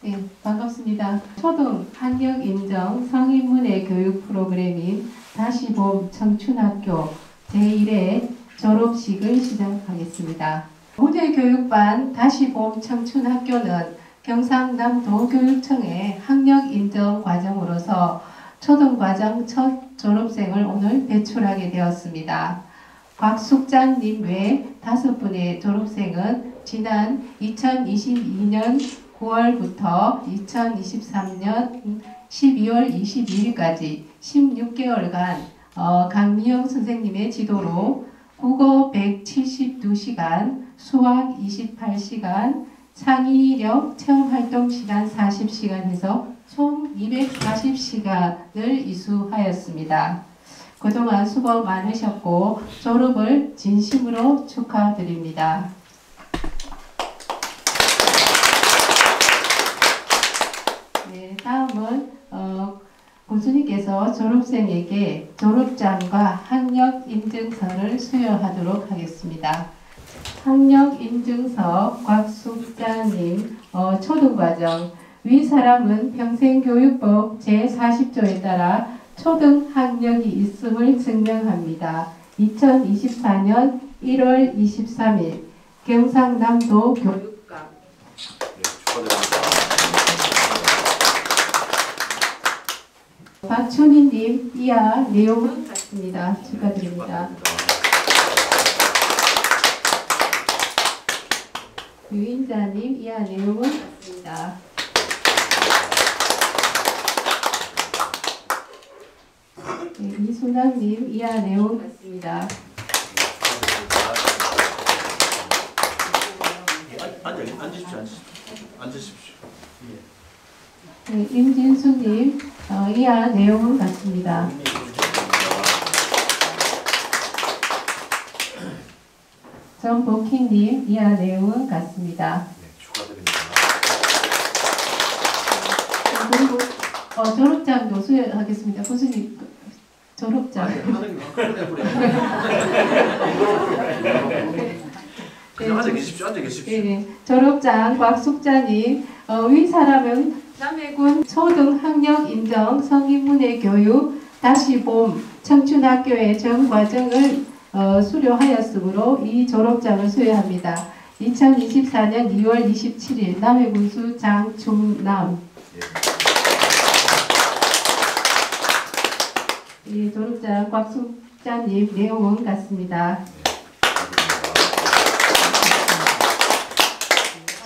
네, 반갑습니다. 초등 학력 인정 성인문예 교육 프로그램인 다시 봄 청춘학교 제1회 졸업식을 시작하겠습니다. 문예교육반 다시 봄 청춘학교는 경상남도 교육청의 학력 인정 과정으로서 초등과정 첫 졸업생을 오늘 배출하게 되었습니다. 곽숙장님 외 다섯 분의 졸업생은 지난 2022년 9월부터 2023년 12월 22일까지 16개월간 어, 강미영 선생님의 지도로 국어 172시간, 수학 28시간, 창의력 체험활동 시간 40시간 해서 총 240시간을 이수하였습니다. 그동안 수고 많으셨고 졸업을 진심으로 축하드립니다. 네, 다음은 어, 고수님께서 졸업생에게 졸업장과 학력 인증서를 수여하도록 하겠습니다. 학력 인증서 곽숙자님 어, 초등과정 위 사람은 평생교육법 제40조에 따라 초등 학력이 있음을 증명합니다. 2024년 1월 23일 경상남도 교육감 네, 축하드립니다. 박춘희님 이하 내용은 같습니다. 축하드립니다. 유인자님 이하 내용은 같습니다. 네, 이순학님 이하 내용 같습니다. 앉으십시오, 앉으십시오. 앉으십시오. 네, 임진수님 어, 이하 내용은 같습니다. 전복희님 이하 내용은 같습니다. 네, 축하드립니다. 그리고 어, 졸업장도 수여하겠습니다. 교수님 졸업장. 그냥 앉아 계십시오, 앉아 계십시오. 네, 졸업장 곽숙자님 어, 위 사람은 남해군 초등학력 인정 성인문예 교육 다시 봄 청춘학교의 전 과정을 어, 수료하였으므로 이 졸업장을 수여합니다. 2024년 2월 27일 남해군수 장충남 예. 이 졸업장 곽숙자님 내용은 같습니다.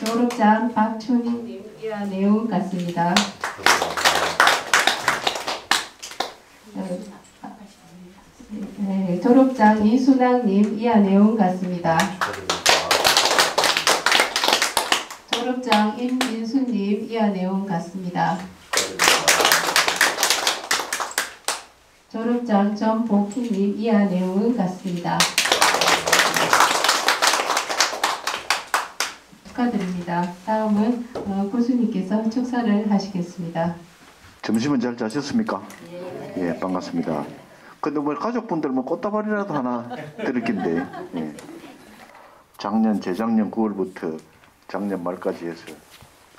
졸업장 박춘희님 이하 내용 같습니다. 네, 졸업장 이순학님 이하 내용 같습니다. 졸업장 임민수님 이하 내용 같습니다. 졸업장 전복희님 이하 내용은 같습니다. 축하드립니다. 다음은 어, 교수님께서 축사를 하시겠습니다. 점심은 잘 자셨습니까? 예, 반갑습니다. 근데 뭐 가족분들 뭐 꽃다발이라도 하나 드릴 텐데, 예. 작년, 재작년 9월부터 작년 말까지 해서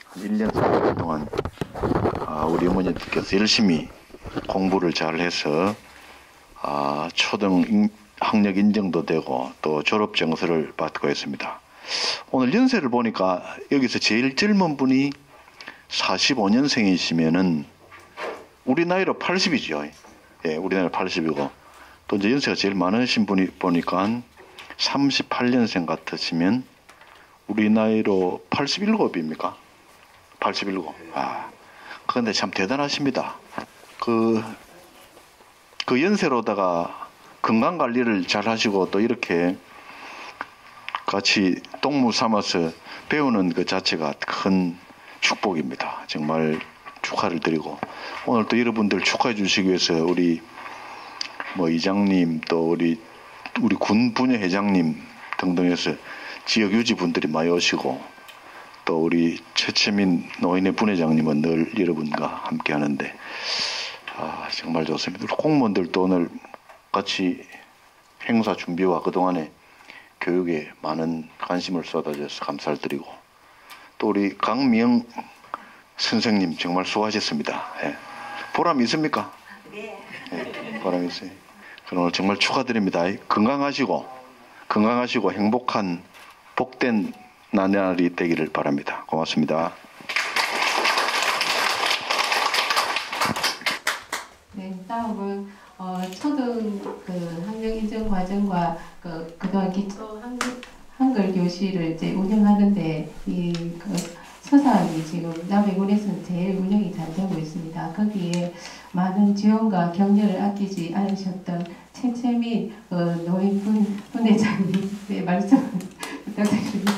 한 1년 4개월 동안 아, 우리 어머니께서 열심히 공부를 잘 해서 아, 초등 인- 학력 인정도 되고 또 졸업证서를 받고 있습니다. 오늘 연세를 보니까 여기서 제일 젊은 분이 45년생이시면은 우리 나이로 80이죠. 예, 우리 나이로 80이고 또 이제 연세가 제일 많으신 분이 보니까 38년생 같으시면 우리 나이로 87입니까? 87. 아, 그런데 참 대단하십니다. 그, 그 연세로다가 건강 관리를 잘 하시고 또 이렇게 같이 동무 삼아서 배우는 그 자체가 큰 축복입니다. 정말 축하를 드리고 오늘 또 여러분들 축하해 주시기 위해서 우리 뭐 이장님 또 우리 우리 군 분야 회장님 등등해서 지역 유지 분들이 많이 오시고 또 우리 최채민 노인의 분회장님은 늘 여러분과 함께 하는데 아 정말 좋습니다. 우리 공무원들도 오늘 같이 행사 준비와 그동안에 교육에 많은 관심을 쏟아줘서 감사를 드리고 또 우리 강미영 선생님 정말 수고하셨습니다. 예. 보람 있습니까? 네. 예, 보람 있어요. 그럼 오늘 정말 축하드립니다. 건강하시고 건강하시고 행복한 복된 나날이 되기를 바랍니다. 고맙습니다. 네, 다음은 어, 초등 그 학력 인증 과정과 그 그동안 기초 한글, 한글 교실을 이제 운영하는데 이그 서사학이 지금 남해군에서는 제일 운영이 잘 되고 있습니다. 거기에 많은 지원과 격려를 아끼지 않으셨던 최채민 어, 노인분 분회장님의 말씀 부탁드립니다.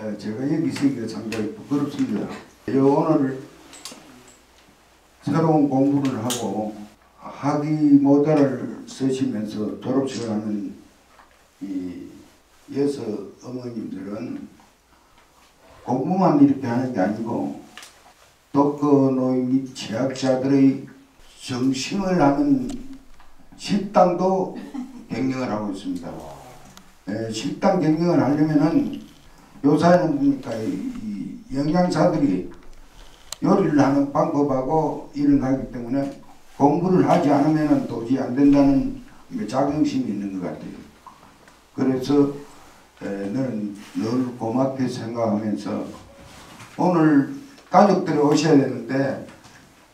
어, 제가 여기 있으니까 상당히 부끄럽습니다. 요 오늘 새로운 공부를 하고 학위 모자를 쓰시면서 졸업식을 하는 이 여섯 어머님들은 공부만 이렇게 하는 게 아니고 독거 노인 및 취약자들의 정신을 하는 식당도 경영을 하고 있습니다. 에, 식당 경영을 하려면은 요사이는 보니까 이, 이 영양사들이 요리를 하는 방법하고 일을 하기 때문에 공부를 하지 않으면 도저히 안 된다는 그 자긍심이 있는 것 같아요. 그래서 에, 너는 늘 고맙게 생각하면서 오늘 가족들이 오셔야 되는데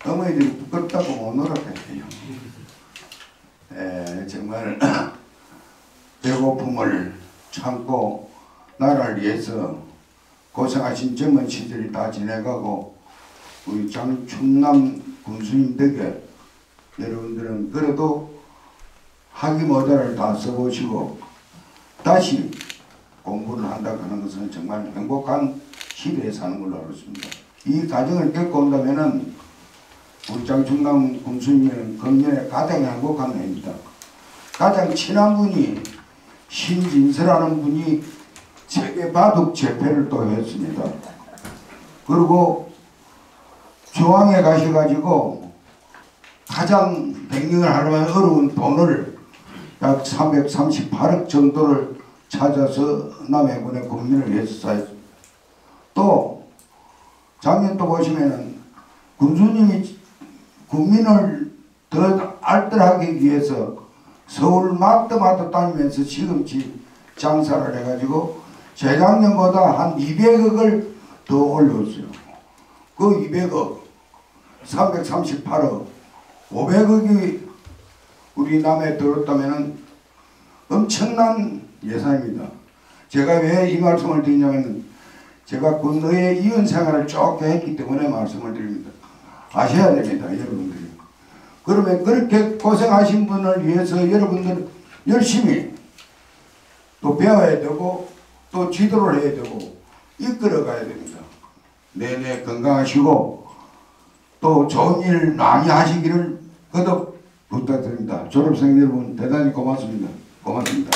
어머니들이 부끄럽다고 못 오라고 해요. 에, 정말 배고픔을 참고 나라를 위해서 고생하신 젊은 시절이 다 지나가고 우리 장충남 군수님 덕에 여러분들은 그래도 학위 모자를 다 써보시고 다시 공부를 한다고 하는 것은 정말 행복한 시대에 사는 걸로 알고 있습니다. 이 과정을 겪고 온다면 은 우리 장충남 군수님은 금년에 가장 행복한 해입니다. 가장 친한 분이 신진서라는 분이 세계 바둑 재패를 또 했습니다. 그리고 중앙에 가셔가지고 가장 백령을 하려면 어려운 돈을 약 338억 정도를 찾아서 국민을 위해서 사했습니다. 또 작년 또 보시면은 군수님이 국민을 더 알뜰하게 위해서 서울 마트마트 다니면서 시금치 장사를 해가지고 재작년보다 한 200억을 더 올렸어요. 그 200억, 338억, 500억이 우리 남에 들었다면 엄청난 예산입니다. 제가 왜 이 말씀을 드리냐면 제가 군노예 이원 생활을 쭉 했기 때문에 말씀을 드립니다. 아셔야 됩니다, 여러분들이. 그러면 그렇게 고생하신 분을 위해서 여러분들 열심히 또 배워야 되고 또 지도를 해야 되고 이끌어 가야 됩니다. 내내 건강하시고 또 좋은 일 많이 하시기를 거듭 부탁드립니다. 졸업생 여러분 대단히 고맙습니다. 고맙습니다.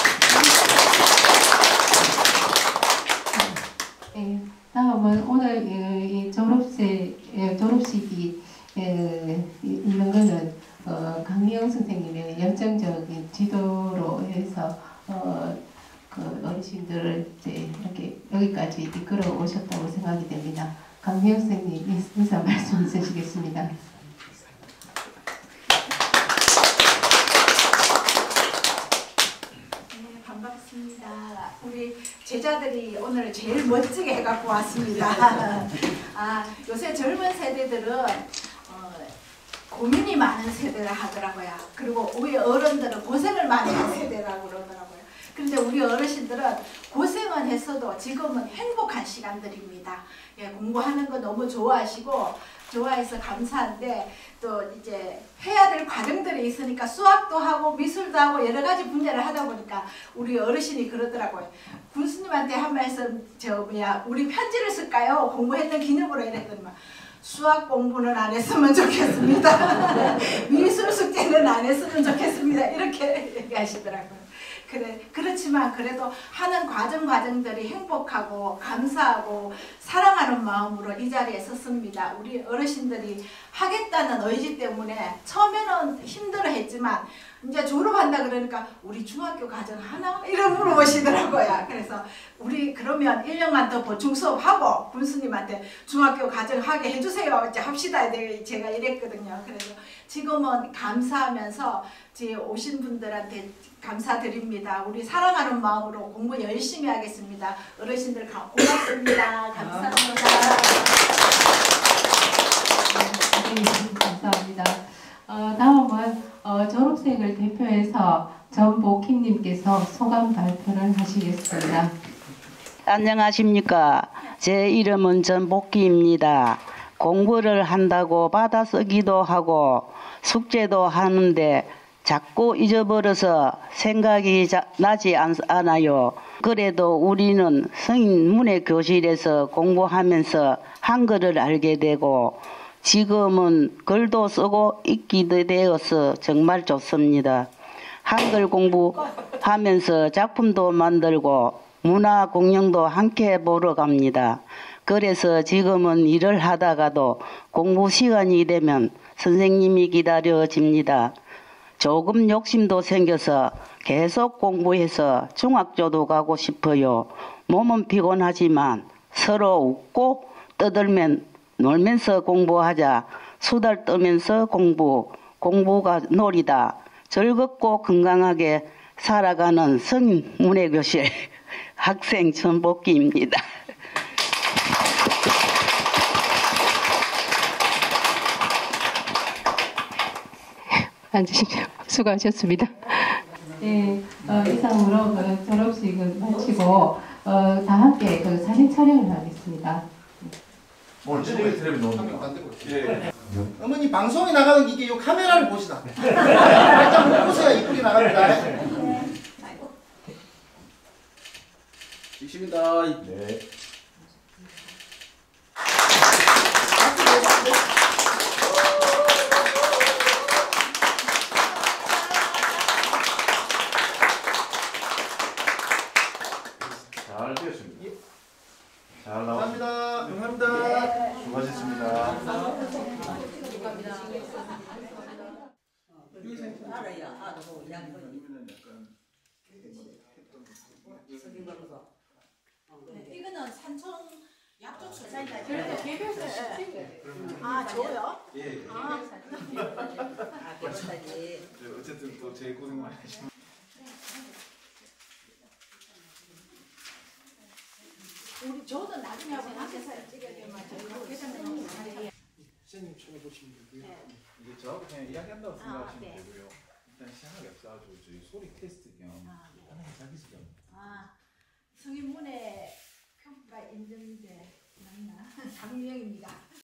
네, 다음은 오늘 이, 이 졸업식 예, 졸업식이 예, 이- 있는 거는 어, 강미영 선생님의 열정적인 지도로 해서 어, 그 어르신들을 이제 이렇게 여기까지 이끌어 오셨다고 생각이 됩니다. 강미영 선생님 인- 인사 말씀 있으시겠습니다. 네, 반갑습니다. 우리 제자들이 오늘 제일 멋지게 해갖고 왔습니다. 아, 요새 젊은 세대들은 어, 고민이 많은 세대라 하더라고요. 그리고 우리 어른들은 고생을 많이 한 세대라고 그러더라고요. 그런데 우리 어르신들은 고생은 했어도 지금은 행복한 시간들입니다. 예, 공부하는 거 너무 좋아하시고 좋아해서 감사한데 또 이제 해야 될 과정들이 있으니까 수학도 하고 미술도 하고 여러 가지 분야를 하다 보니까 우리 어르신이 그러더라고요. 군수님한테 한 말씀 저 뭐야 우리 편지를 쓸까요? 공부했던 기념으로 이랬더니만 수학 공부는 안 했으면 좋겠습니다. 미술 숙제는 안 했으면 좋겠습니다. 이렇게 얘기하시더라고요. 그래 그렇지만 그래도 하는 과정 과정들이 행복하고 감사하고 사랑 하는 마음으로 이 자리에 섰습니다. 우리 어르신들이 하겠다는 의지 때문에 처음에는 힘들어했지만 이제 졸업한다 그러니까 우리 중학교 과정 하나? 이런 물어보시더라고요. 그래서 우리 그러면 1년간 더 보충 수업하고 군수님한테 중학교 과정 하게 해주세요. 이제 합시다. 네, 제가 이랬거든요. 그래서 지금은 감사하면서 제 오신 분들한테 감사드립니다. 우리 사랑하는 마음으로 공부 열심히 하겠습니다. 어르신들 가- 고맙습니다. 감사합니다. 네, 감사합니다. 어, 다음은 어, 졸업생을 대표해서 전복희님께서 소감 발표를 하시겠습니다. 안녕하십니까. 제 이름은 전복기입니다. 공부를 한다고 받아 쓰기도 하고 숙제도 하는데 자꾸 잊어버려서 생각이 자- 나지 않, 않아요. 그래도 우리는 성인 문예 교실에서 공부하면서 한글을 알게 되고 지금은 글도 쓰고 읽기도 되어서 정말 좋습니다. 한글 공부하면서 작품도 만들고 문화 공연도 함께 보러 갑니다. 그래서 지금은 일을 하다가도 공부 시간이 되면 선생님이 기다려집니다. 조금 욕심도 생겨서 계속 공부해서 중학교도 가고 싶어요. 몸은 피곤하지만 서로 웃고 떠들면 놀면서 공부하자. 수달 떠면서 공부, 공부가 놀이다. 즐겁고 건강하게 살아가는 성인 문예교실 학생 전복기입니다. 앉으시죠. 수고하셨습니다. 네, 어, 이상으로 그 졸업식을 마치고 어, 다 함께 그 사진 촬영을 하겠습니다. 오늘 저녁에 텔레비 나오니까. 예. 어머니 방송에 나가는 이게 요 카메라를 보시다. 일단 보세요 이쁘게 나갑니다. 찍습니다. 네. 잘 되었습니다. 잘 나왔습니다. 감사합니다. 감사합니다. 수고하셨습니다. 이거는 산청 약초 주사이다. 그래도 개별서 아, 저요? 예. 아, 어쨌든 또 제일 고생 많이 우리 저도 나중에 한번 앉아서 찍어야 되면 저희가 회장님 자리에 선생님 처음 보시면 되고요. 저하고 그냥 이야기한다고 생각하시면 네. 되고요. 일단 시향하게 없어가지고 저희 소리 테스트 겸 아, 네. 하나의 자기소개 아, 성인문의 평가 인증제 맞나? 강명입니다.